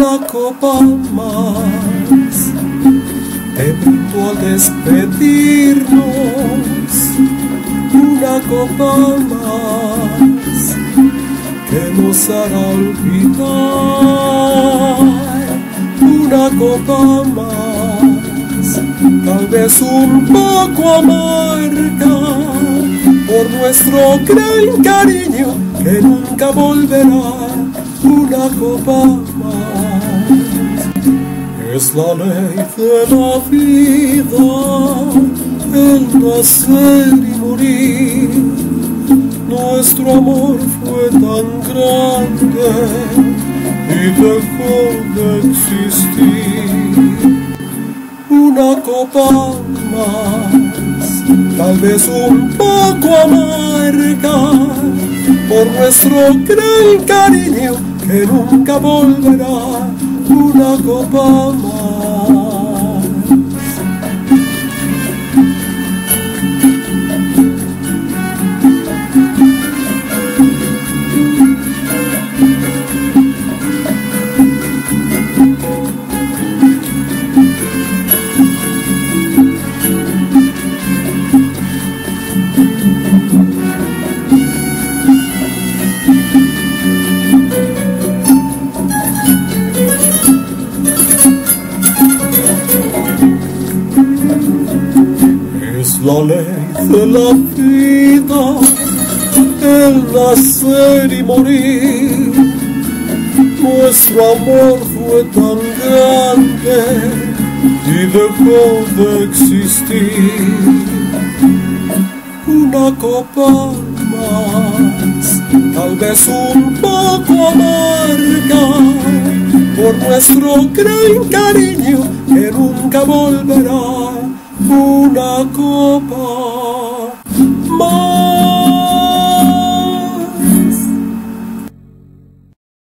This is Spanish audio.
copa más. Te brindo al despedirnos, una copa más que nos hará olvidar, una copa más, tal vez un poco amarga por nuestro gran cariño que nunca volverá una copa más. Es la ley de la vida, el nacer y morir. Nuestro amor fue tan grande y dejó de existir. Una copa más, tal vez un poco amarga por nuestro gran cariño que nunca volverá una copa más. La ley de la vida, el nacer y morir. Nuestro amor fue tan grande y dejó de existir. Una copa más, tal vez un poco amarga, por nuestro gran cariño que nunca volverá una copa más.